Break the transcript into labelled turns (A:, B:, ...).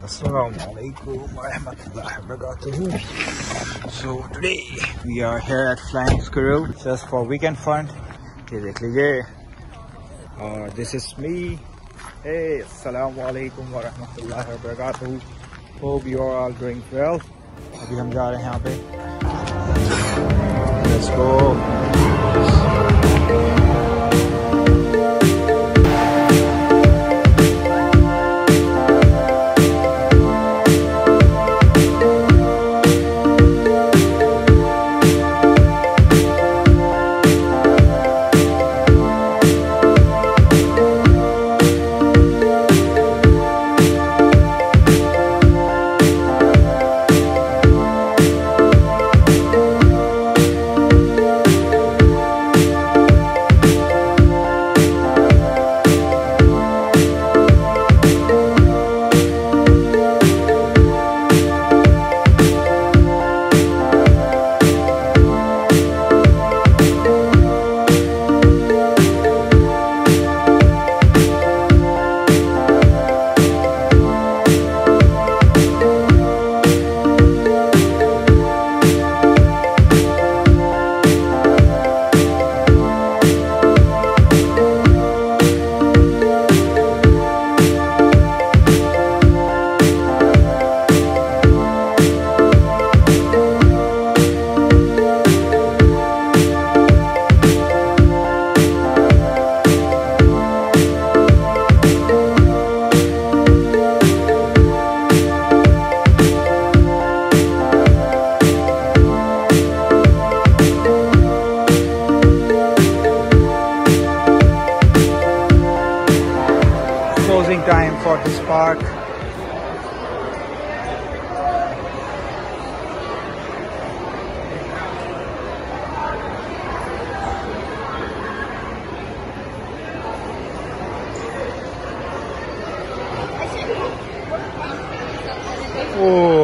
A: Assalamu alaikum warahmatullahi wabarakatuh. So today we are here at Flying Squirrel just for weekend fun. ये देख लीजिए और this is me. Hey, assalamu alaikum warahmatullahi wabarakatuh. Hope you are all doing well. अभी हम जा रहे हैं यहाँ पे. Let's go. waiting time for this park. Oh.